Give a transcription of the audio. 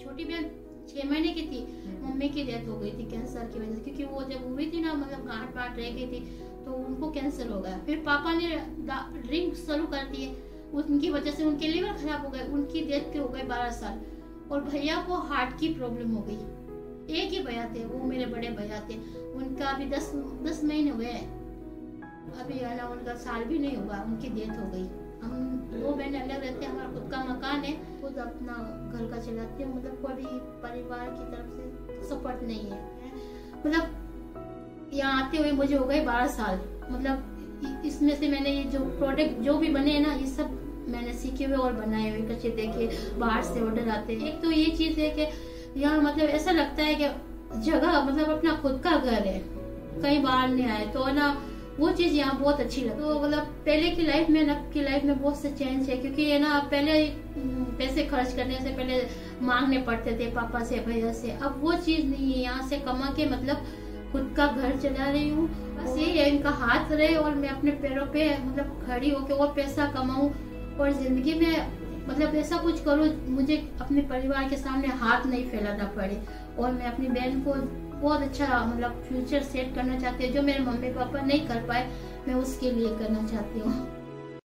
छोटी बहन छह महीने की थी मम्मी की डेथ हो गई थी कैंसर की वजह से क्योंकि वो जब हुई थी ना मतलब गांठ बांट रह गई थी तो उनको कैंसर हो गया। फिर पापा ने ड्रिंक शुरू कर दिए। उनकी वजह से उनके लिवर खराब हो गए उनकी डेथ हो गए बारह साल। और भैया को हार्ट की प्रॉब्लम हो गई। एक ही भैया थे वो मेरे बड़े भैया थे। उनका अभी दस दस महीने हुए अभी है ना उनका साल भी नहीं हुआ उनकी डेथ हो गई। हम बहन अलग रहते हैं हमारा खुद का मकान है। खुद अपना घर का चलाते हैं मतलब कोई भी परिवार की तरफ़ से सपोर्ट नहीं है। मतलब यहाँ आते हुए मुझे हो गए बारह साल। मतलब इसमें से मैंने ये जो प्रोडक्ट जो भी बने हैं ना, ये सब मैंने सीखे हुए और बनाए हुए कच्चे देखे, बाहर से ऑर्डर आते हैं। एक तो ये चीज़ है कि यहाँ मतलब ऐसा लगता है कि जगह मतलब अपना खुद का घर है। कहीं बाहर नहीं आए तो ना वो चीज़ यहाँ बहुत अच्छी लगी तो मतलब पहले की लाइफ में ना की लाइफ में बहुत से चेंज है क्योंकि ये ना पहले पैसे खर्च करने से पहले मांगने पड़ते थे पापा से भैया से। अब वो चीज़ नहीं है। यहाँ से कमा के मतलब खुद का घर चला रही हूँ। बस यही है इनका हाथ रहे और मैं अपने पैरों पे मतलब खड़ी होके और पैसा कमाऊँ और ज़िंदगी में मतलब ऐसा कुछ करो, मुझे अपने परिवार के सामने हाथ नहीं फैलाना पड़े। और मैं अपनी बहन को बहुत अच्छा मतलब फ्यूचर सेट करना चाहती हूँ, जो मेरे मम्मी पापा नहीं कर पाए, मैं उसके लिए करना चाहती हूँ।